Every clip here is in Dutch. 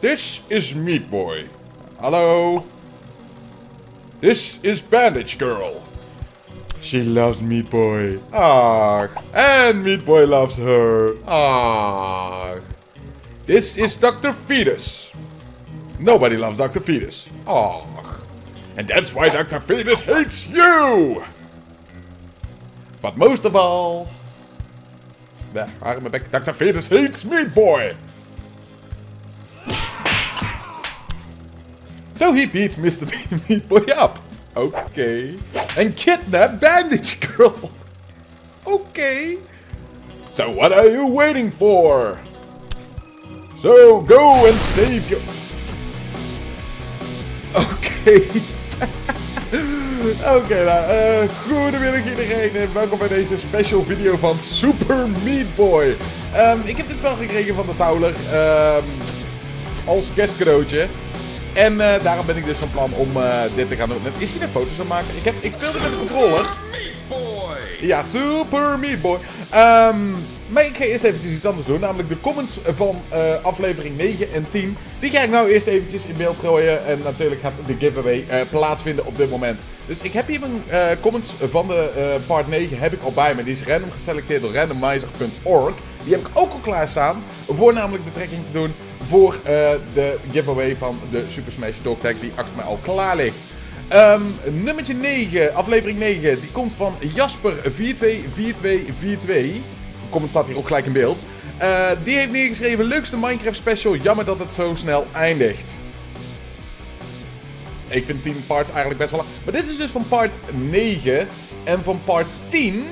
This is Meat Boy. Hallo. This is Bandage Girl. She loves Meat Boy. Ach. And Meat Boy loves her. Ach. This is Dr. Fetus. Nobody loves Dr. Fetus. Ach. And that's why Dr. Fetus hates you. But most of all... Waar mijn bek. Dr. Fetus hates Meat Boy. So he beats Mr. Meat Boy up. Okay. And kidnap Bandage Girl. Okay. So what are you waiting for? So go and save your... Oké. Oké, nou, uh, goedemiddag iedereen en welkom bij deze special video van Super Meat Boy. Um, ik heb dit spel gekregen van de Tauler um, als kerstcadeautje. En uh, daarom ben ik dus van plan om uh, dit te gaan doen. Is hier een foto's van maken? Ik, heb, ik speelde met de controller. Ja, Super Meat Boy. Um, maar ik ga eerst eventjes iets anders doen. Namelijk de comments van uh, aflevering 9 en 10. Die ga ik nou eerst eventjes in beeld gooien. En natuurlijk gaat de giveaway uh, plaatsvinden op dit moment. Dus ik heb hier mijn comments van de part 9 heb ik al bij me. Die is random geselecteerd door randomizer.org. Die heb ik ook al klaarstaan. Voor namelijk de trekking te doen voor de giveaway van de Super Smash Dog Tag die achter mij al klaar ligt. Um, nummertje 9, aflevering 9, die komt van Jasper424242. Comment staat hier ook gelijk in beeld. Uh, die heeft neergeschreven, leukste Minecraft special, jammer dat het zo snel eindigt. Ik vind 10 parts eigenlijk best wel lang. Maar dit is dus van part 9. En van part 10,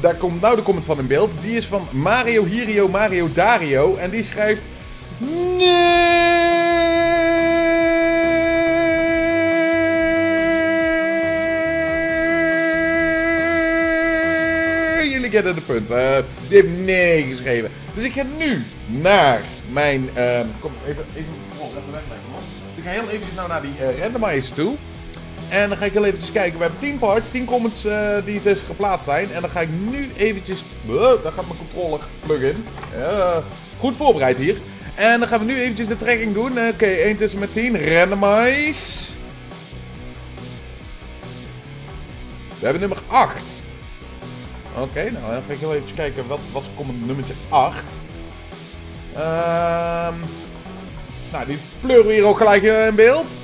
daar komt nou de comment van in beeld. Die is van Mario Hirio Mario Dario. En die schrijft... Nee! Jullie kennen de punt. Uh, die heeft nee geschreven. Dus ik ga nu naar mijn... Uh, kom, even, even, wegleggen. Ik ga heel eventjes nou naar die uh, randomizer toe. En dan ga ik heel eventjes kijken. We hebben 10 parts, 10 comments uh, die dus geplaatst zijn. En dan ga ik nu eventjes... Daar gaat mijn controller plug-in. Uh, goed voorbereid hier. En dan gaan we nu eventjes de trekking doen. Oké, okay, 1 tussen met 10. Randomize. We hebben nummer 8. Oké, nou dan ga ik heel even kijken. Wat was comment nummertje 8? Ehm... Nou, die pleuren we hier ook gelijk in beeld.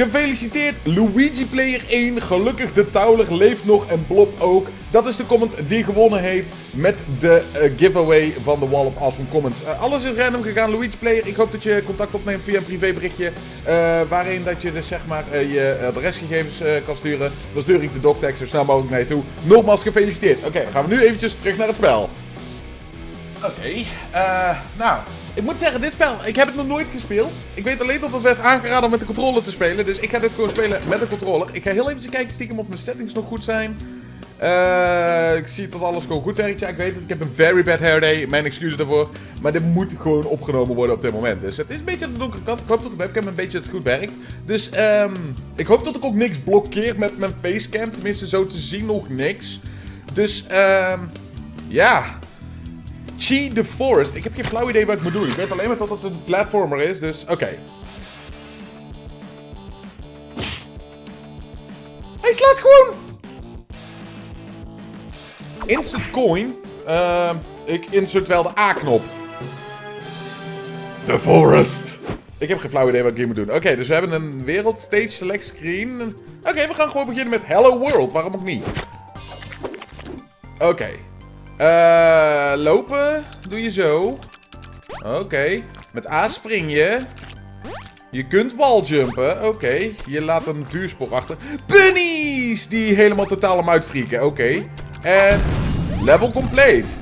Gefeliciteerd Luigi Player 1. Gelukkig de Tauler leeft nog en Blob ook. Dat is de comment die gewonnen heeft met de uh, giveaway van de Wall of Awesome Comments. Uh, alles is random gegaan. Luigi Player, ik hoop dat je contact opneemt via een privéberichtje. Uh, waarin dat je dus zeg maar je adresgegevens kan sturen. Dan stuur ik de doctag zo snel mogelijk naar je toe. Nogmaals gefeliciteerd. Oké, dan gaan we nu eventjes terug naar het spel. Oké, okay, nou... Ik moet zeggen, dit spel, ik heb het nog nooit gespeeld. Ik weet alleen dat het werd aangeraden om met de controller te spelen. Dus ik ga dit gewoon spelen met de controller. Ik ga heel eventjes kijken stiekem of mijn settings nog goed zijn. Uh, ik zie dat alles gewoon goed werkt. Ja, ik weet het. Ik heb een very bad hair day. Mijn excuses daarvoor. Maar dit moet gewoon opgenomen worden op dit moment. Dus het is een beetje aan de donkere kant. Ik hoop dat de webcam een beetje het goed werkt. Dus um, ik hoop dat ik ook niks blokkeer met mijn facecam. Tenminste, zo te zien nog niks. Dus, um, ja... Chi the Forest. Ik heb geen flauw idee wat ik moet doen. Ik weet alleen maar dat het een platformer is, dus oké. Hij slaat gewoon! Insert coin. Uh, ik insert wel de A-knop. The Forest. Ik heb geen flauw idee wat ik hier moet doen. Oké, dus we hebben een wereldstage select screen. Oké, we gaan gewoon beginnen met Hello World. Waarom ook niet? Oké. Uh, lopen doe je zo. Oké. Met A spring je. Je kunt walljumpen. Oké. Je laat een vuurspoor achter. Bunnies! Die helemaal totaal om uitfrieken. Oké. En level complete.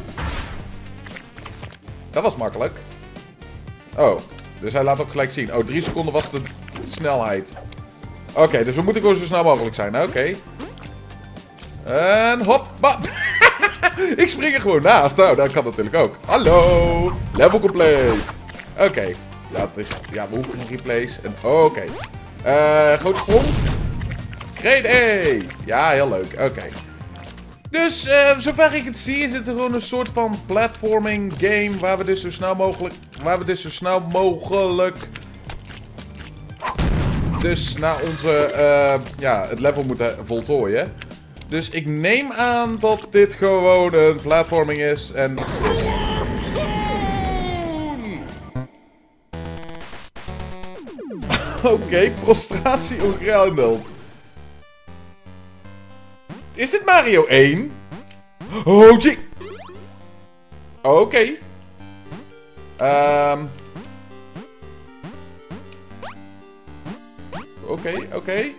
Dat was makkelijk. Oh. Dus hij laat ook gelijk zien. Oh, drie seconden was de snelheid. Oké, dus we moeten gewoon zo snel mogelijk zijn. Oké. En hoppa. Ik spring er gewoon naast. Nou, dat kan natuurlijk ook. Hallo. Level complete. Oké. Okay. Ja, het is, ja, we hoeven geen replays. Oké. Okay. Uh, grote sprong. Grade A. Ja, heel leuk. Oké. Dus, uh, zover ik het zie, is het gewoon een soort van platforming game waar we dus zo snel mogelijk, waar we dus zo snel mogelijk, dus naar onze, uh, ja, het level moeten voltooien. Dus ik neem aan dat dit gewoon een platforming is en... Oké, okay, prostratie ongroundeld. Is dit Mario 1? Oh, gee. Oké. Okay. Um. Oké, okay, oké.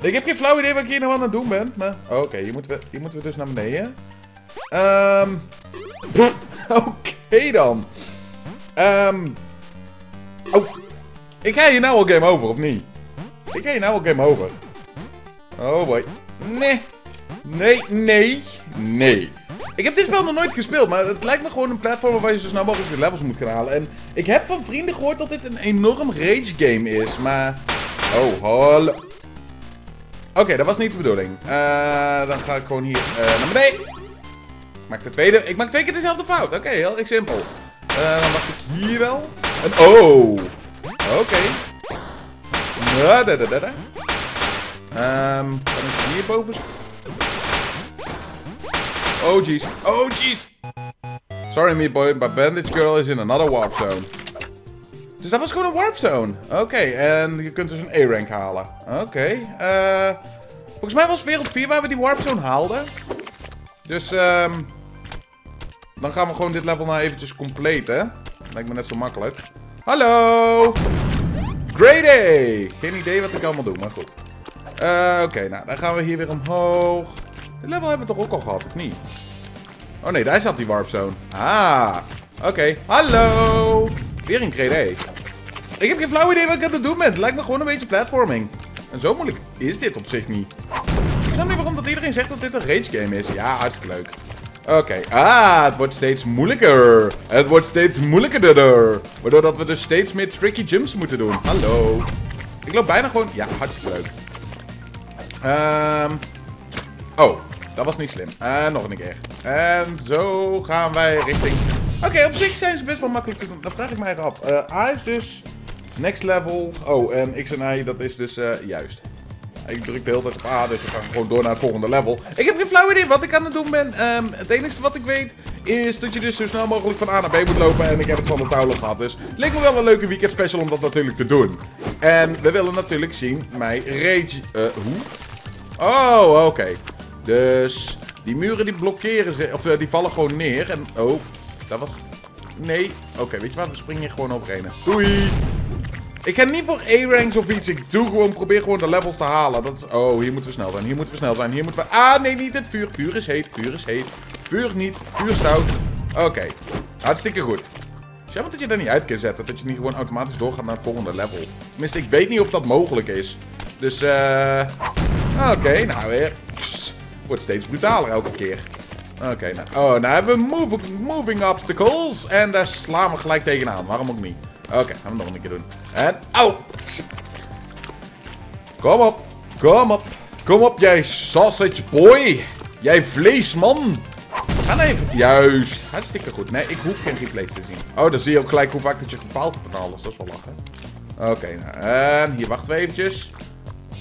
Ik heb geen flauw idee wat ik hier nou aan het doen ben. Maar... Oké, hier, moeten we, hier moeten we dus naar beneden. Ehm... oké dan. Ehm... Oh. Ik ga hier nou al game over, of niet? Ik ga hier nou al game over. Oh boy. Nee. Nee, nee, nee. Ik heb dit spel nog nooit gespeeld, maar het lijkt me gewoon een platform waar je zo snel mogelijk de levels moet gaan halen. En ik heb van vrienden gehoord dat dit een enorm rage game is, maar... Oh, hallo. Oké, dat was niet de bedoeling. Uh, dan ga ik gewoon hier uh, naar beneden. Maak de tweede. Ik maak twee keer dezelfde fout. Oké, heel erg simpel. Uh, dan wacht ik hier wel. En oh. Oké. Okay. Ja, da, da, da, da. Um, kan ik hierboven... Oh jeez. Oh jeez. Sorry me boy, but Bandage Girl is in another warp zone. Dus dat was gewoon een warp zone. Oké, en je kunt dus een A-rank halen. Oké. Uh, volgens mij was wereld 4 waar we die warp zone haalden. Dus um, dan gaan we gewoon dit level nou eventjes completen. Lijkt me net zo makkelijk. Hallo! Great day! Geen idee wat ik allemaal doe, maar goed. Uh, Oké, nou, dan gaan we hier weer omhoog. Dit level hebben we toch ook al gehad, of niet? Oh nee, daar zat die warp zone. Ah, oké. Hallo! Weer een Ik heb geen flauw idee wat ik aan het doen ben. Het lijkt me gewoon een beetje platforming. En zo moeilijk is dit op zich niet. Ik snap niet waarom dat iedereen zegt dat dit een rage game is. Ja, hartstikke leuk. Oké, ah, het wordt steeds moeilijker. Het wordt steeds moeilijker. Waardoor dat we dus steeds meer tricky jumps moeten doen. Hallo. Ik loop bijna gewoon... Ja, hartstikke leuk. Ehm... oh, dat was niet slim. En uh, nog een keer. En zo gaan wij richting... Oké, op zich zijn ze best wel makkelijk te doen. Dan vraag ik mij af. Uh, A is dus next level. Oh, en X en Y, dat is dus uh, juist. Ik druk de hele tijd op A, dus we gaan gewoon door naar het volgende level. Ik heb geen flauw idee wat ik aan het doen ben. Um, het enige wat ik weet is dat je dus zo snel mogelijk van A naar B moet lopen. En ik heb het van de touw gehad. Dus het leek me wel een leuke weekend special om dat natuurlijk te doen. En we willen natuurlijk zien mijn rage... Uh, hoe? Oh, oké. Dus die muren die blokkeren ze, of die vallen gewoon neer. En, oh, dat was... Nee. Oké, weet je wat? We springen hier gewoon overheen. Doei! Ik ga niet voor A-ranks of iets. Ik doe gewoon, probeer gewoon de levels te halen. Dat is, oh, hier moeten we snel zijn. Hier moeten we snel zijn. Hier moeten we... Ah, nee, niet het vuur. Vuur is heet. Vuur is heet. Vuur niet. Vuur stout. Oké. Hartstikke goed. Jammer dat je daar niet uit kan zetten. Dat je niet gewoon automatisch doorgaat naar het volgende level. Tenminste, ik weet niet of dat mogelijk is. Dus, eh... Oké, nou weer. wordt steeds brutaler elke keer. Oké, nou. Oh, nou hebben we moving, moving obstacles. En daar slaan we gelijk tegenaan. Waarom ook niet? Oké, gaan we nog een keer doen. En, au! Kom op, kom op. Kom op, jij sausage boy. Jij vleesman. Ga nou even. Juist. Hartstikke goed. Nee, ik hoef geen replay te zien. Oh, dan zie je ook gelijk hoe vaak dat je gefaald hebt en alles. Dat is wel lachen. Oké, nou, en hier wachten we eventjes.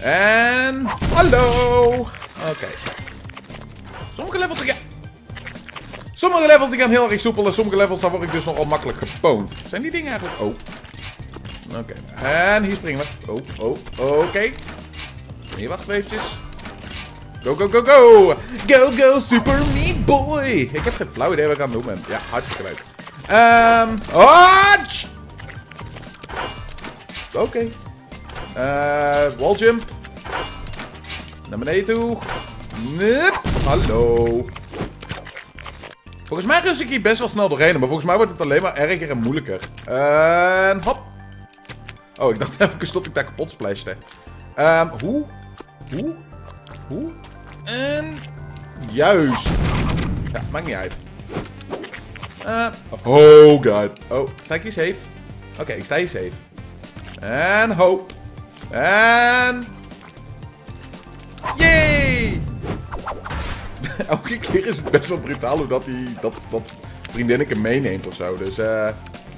En... Hallo! Oké. Sommige levels... Sommige levels die gaan heel erg soepel en sommige levels daar word ik dus nogal makkelijk gepoond. Zijn die dingen eigenlijk... Oh. Oké. En hier springen we. Oh, oh, oké. Okay. Hier wachten we eventjes. Go, go, go, go! Go, go, super me boy! Ik heb geen flauw idee wat ik aan het doen ben. Ja, hartstikke leuk. Ehm... Um, oh! Oké. Okay. Uh, wall jump. Naar beneden toe. Nup. Hallo. Volgens mij rust ik hier best wel snel doorheen. Maar volgens mij wordt het alleen maar erger en moeilijker. En hop. Oh, ik dacht even dat ik daar kapot splashte. Um, hoe? Hoe? Hoe? En... Juist. Ja, maakt niet uit. Uh, oh god. Oh, sta ik hier safe? Oké, ik sta hier safe. En ho. En... elke keer is het best wel brutaal hoe dat, hij, dat, dat meeneemt of zo. Dus eh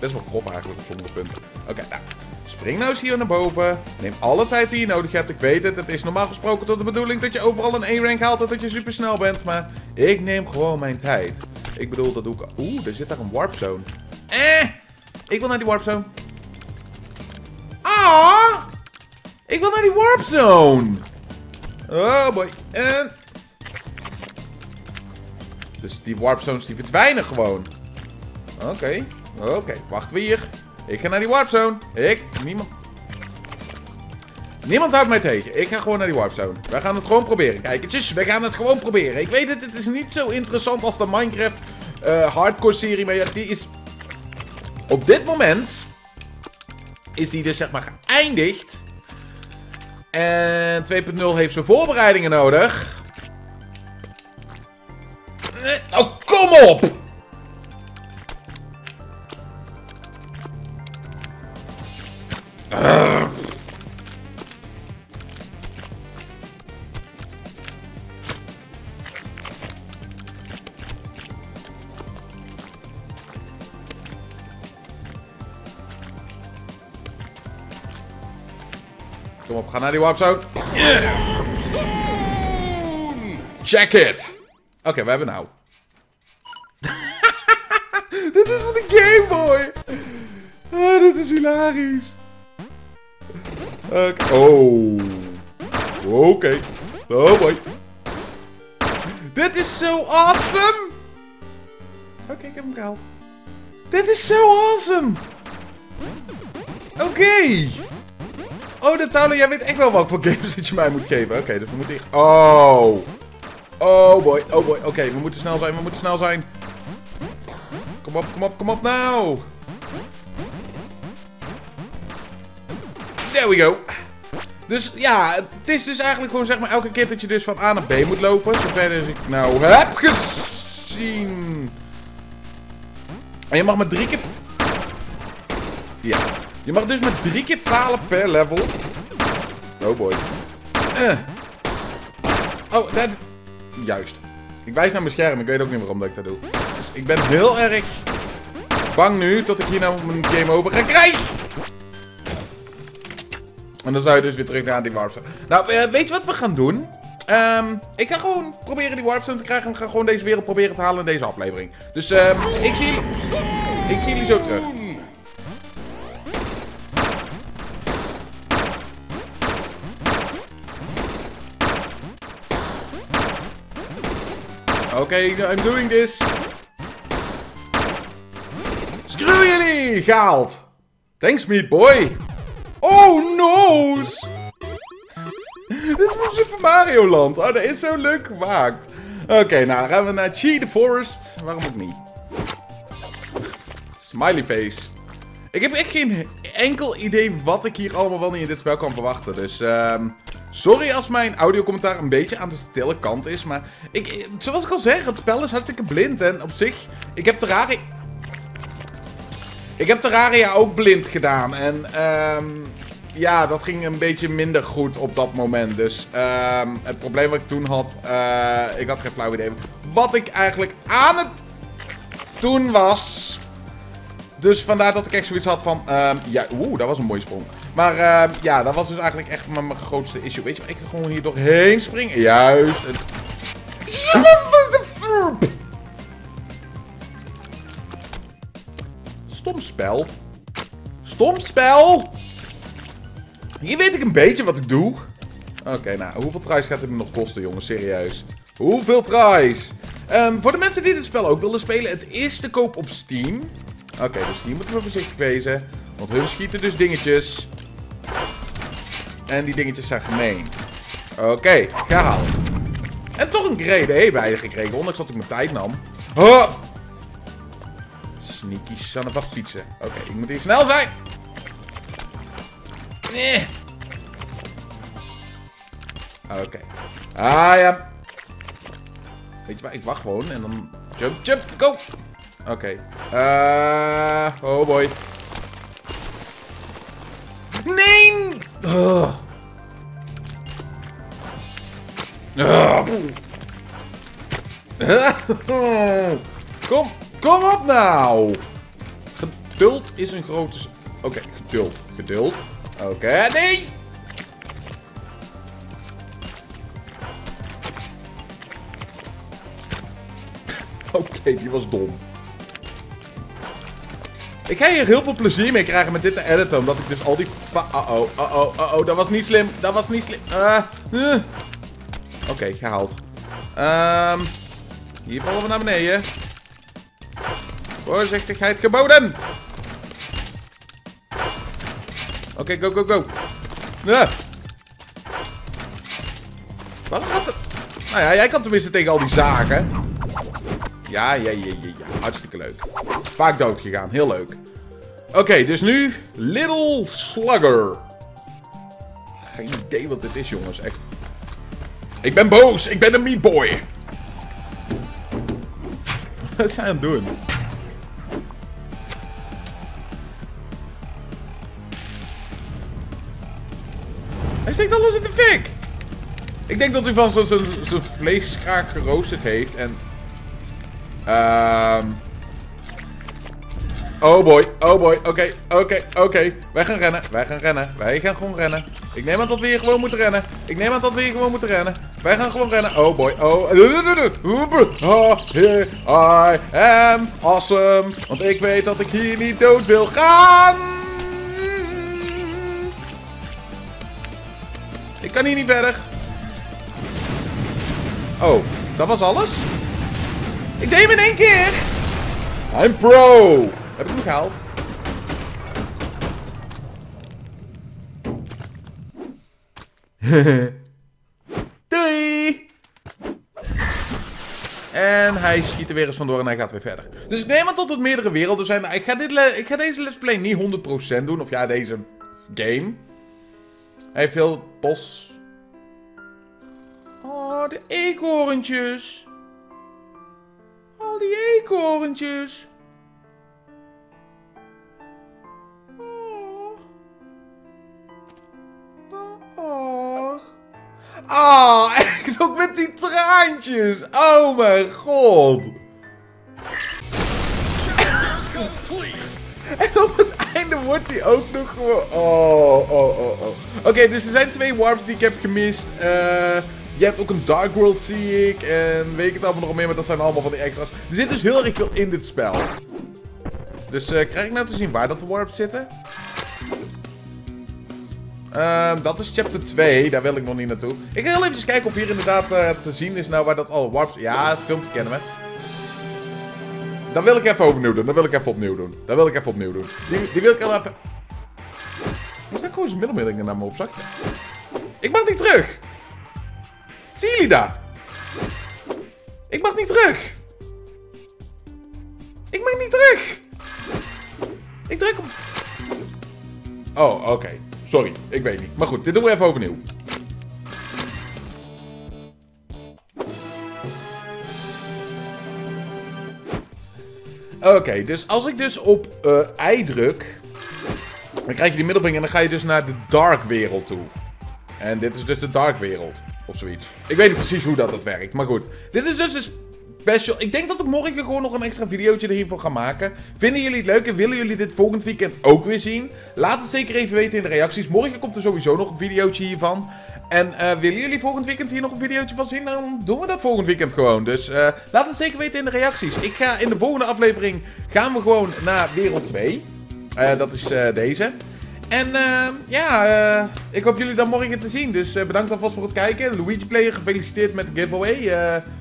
best wel grof eigenlijk op sommige punten. Oké, nou. Spring nou eens hier naar boven. Neem alle tijd die je nodig hebt. Ik weet het, het is normaal gesproken tot de bedoeling dat je overal een 1 rank haalt en dat je super snel bent. Maar ik neem gewoon mijn tijd. Ik bedoel, dat doe ik... Oeh, er zit daar een warp zone. Eh! Ik wil naar die warp zone. Ah! Ik wil naar die warp zone. Oh boy. En... Dus die warp zones die verdwijnen gewoon. Oké. Oké, wachten we hier. Ik ga naar die warp zone. Ik, niemand... Niemand houdt mij tegen. Ik ga gewoon naar die warp zone. Wij gaan het gewoon proberen. Kijkertjes, we gaan het gewoon proberen. Ik weet het, het is niet zo interessant als de Minecraft uh, hardcore serie. Maar ja, die is... Op dit moment... Is die dus zeg maar geëindigd. En 2.0 heeft zijn voorbereidingen nodig. Oh, kom op! Uh. Kom op, ga naar die warp zone. Check it! Oké, okay, we hebben nou. Dit is van de Game Boy! Oh, dit is hilarisch. Okay. Oh. Oké. Okay. Oh boy. Dit is zo awesome! Oké, ik heb hem gehaald. Dit is zo awesome! Oké! Oh, de Taulo, jij weet echt wel welke voor games dat je mij moet geven. Oké, dus we moeten. Oh! Oh boy, oh boy. Oké, we moeten snel zijn, we moeten snel zijn. Kom op, kom op, kom op nou! There we go. Dus ja, het is dus eigenlijk gewoon zeg maar elke keer dat je dus van A naar B moet lopen. Zover als ik nou heb gezien. En je mag maar drie keer... Ja. Je mag dus maar drie keer falen per level. Oh boy. Uh. Oh, dat... Juist. Ik wijs naar mijn scherm. Ik weet ook niet waarom dat ik dat doe. Dus ik ben heel erg bang nu tot ik hier nou mijn game over ga krijgen. En dan zou je dus weer terug naar die warpstone. Nou, uh, weet je wat we gaan doen? Um, ik ga gewoon proberen die warpstone te krijgen. En gaan gewoon deze wereld proberen te halen in deze aflevering. Dus um, ik, zie jullie, ik zie jullie zo terug. Oké, I'm doing this. Gehaald. Thanks, meat boy. Oh, noes! Dit is van Super Mario Land. Oh, dat is zo leuk gemaakt. Oké, nou, gaan we naar Chi the Forest. Waarom ook niet? Smiley face. Ik heb echt geen enkel idee wat ik hier allemaal wel in dit spel kan verwachten. Dus, um, sorry als mijn audiocommentaar een beetje aan de stille kant is. Maar, ik, zoals ik al zeg, het spel is hartstikke blind. En op zich, ik heb Terraria... Ik heb Terraria ook blind gedaan. En um, ja, dat ging een beetje minder goed op dat moment. Dus um, het probleem wat ik toen had, uh, ik had geen flauw idee. Wat ik eigenlijk aan het doen was. Dus vandaar dat ik echt zoiets had van, um, ja, oeh, dat was een mooie sprong. Maar uh, ja, dat was dus eigenlijk echt mijn, grootste issue. Weet je, ik ga gewoon hier doorheen springen. Juist. Spel. Stom spel. Hier weet ik een beetje wat ik doe. Oké, nou, hoeveel tries gaat het me nog kosten, jongens? Serieus. Hoeveel tries? Um, voor de mensen die dit spel ook willen spelen, het is te koop op Steam. Oké, dus hier moeten we voorzichtig wezen. Want hun schieten dus dingetjes. En die dingetjes zijn gemeen. Oké, gehaald. En toch een grade bij gekregen, ondanks dat ik mijn tijd nam. Oh! Sneaky son of fietsen. Oké, ik moet hier snel zijn. Nee. Oké. Okay. Ah ja. Weet je waar, ik wacht gewoon en dan... Jump, jump, go! Oké. Uh, oh boy. Nee! Oh. kom, kom op nou! Geduld is een grote... Oké, geduld. Geduld. Oké, nee! Oké, die was dom. Ik ga hier heel veel plezier mee krijgen met dit te editen. Omdat ik dus al die... Uh-oh, uh-oh, uh-oh. Dat was niet slim. Dat was niet slim. Uh. Oké, gehaald. Um, hier vallen we naar beneden. Voorzichtigheid geboden. Oké, go, go, go. Uh. Wat gaat het? Nou ja, jij kan tenminste tegen al die zagen. Ja, ja, ja, ja, ja. Hartstikke leuk. Vaak dood gegaan. Heel leuk. Oké, dus nu Little Slugger. Geen idee wat dit is, jongens. Echt. Ik ben boos. Ik ben een meatboy. Wat zijn aan het doen? Hij steekt alles in de fik. Ik denk dat hij van zijn vlees graag geroosterd heeft en Ehm... Oh boy, oh boy, oké, oké, oké. Wij gaan rennen, wij gaan rennen, wij gaan gewoon rennen. Ik neem aan dat we hier gewoon moeten rennen. Ik neem aan dat we hier gewoon moeten rennen. Wij gaan gewoon rennen. Oh boy, oh. I am awesome. Want ik weet dat ik hier niet dood wil gaan. Ik kan hier niet verder. Oh, dat was alles? Ik deed hem in één keer. I'm pro. Heb ik hem gehaald? Doei! En hij schiet er weer eens vandoor en hij gaat weer verder. Dus ik neem aan tot het meerdere werelden zijn. Ik ga, dit ik ga deze let's play niet 100% doen. Of ja, deze game. Hij heeft heel bos. Oh, de eekhoorntjes die eekhoorntjes. Oh. Oh. Ah, echt ook met die traantjes. Oh mijn god. En einde wordt hij ook nog gewoon... Oh, oh, oh, oh. Oké, dus er zijn twee warps die ik heb gemist. Eh... Je hebt ook een Dark World, zie ik. En weet ik het allemaal nog meer, maar dat zijn allemaal van die extra's. Er zit dus heel erg veel in dit spel. Dus uh, krijg ik nou te zien waar dat de warps zitten? Uh, dat is chapter 2, daar wil ik nog niet naartoe. Ik ga heel even kijken of hier inderdaad uh, te zien is nou waar dat alle warps... Ja, het filmpje kennen we. Dan wil ik even overnieuw doen, dan wil ik even opnieuw doen. Dan wil ik even opnieuw doen. Die, die wil ik al even... Is dat gewoon zijn middelmiddelingen naar me op zakje? Ik mag niet terug! Zien jullie daar? Ik mag niet terug. Ik mag niet terug. Ik druk op... Oh, oké. Sorry, ik weet niet. Maar goed, dit doen we even overnieuw. Oké, dus als ik dus op uh, I druk... Dan krijg je die middelvinger en dan ga je dus naar de dark wereld toe. En dit is dus de dark wereld. Of zoiets. Ik weet niet precies hoe dat, dat werkt. Maar goed. Dit is dus een special. Ik denk dat ik morgen gewoon nog een extra videootje hiervoor ga maken. Vinden jullie het leuk en willen jullie dit volgend weekend ook weer zien? Laat het zeker even weten in de reacties. Morgen komt er sowieso nog een videootje hiervan. En uh, willen jullie volgend weekend hier nog een videootje van zien? Dan doen we dat volgend weekend gewoon. Dus uh, laat het zeker weten in de reacties. Ik ga in de volgende aflevering gaan we gewoon naar wereld 2. Uh, eh, dat is deze. En ja, ik hoop jullie dan morgen te zien. Dus bedankt alvast voor het kijken. Luigi Player, gefeliciteerd met de giveaway.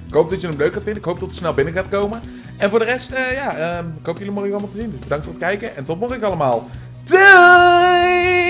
ik hoop dat je hem leuk gaat vinden. Ik hoop dat hij snel binnen gaat komen. En voor de rest, ja, ik hoop jullie morgen allemaal te zien. Dus bedankt voor het kijken en tot morgen allemaal. Doei!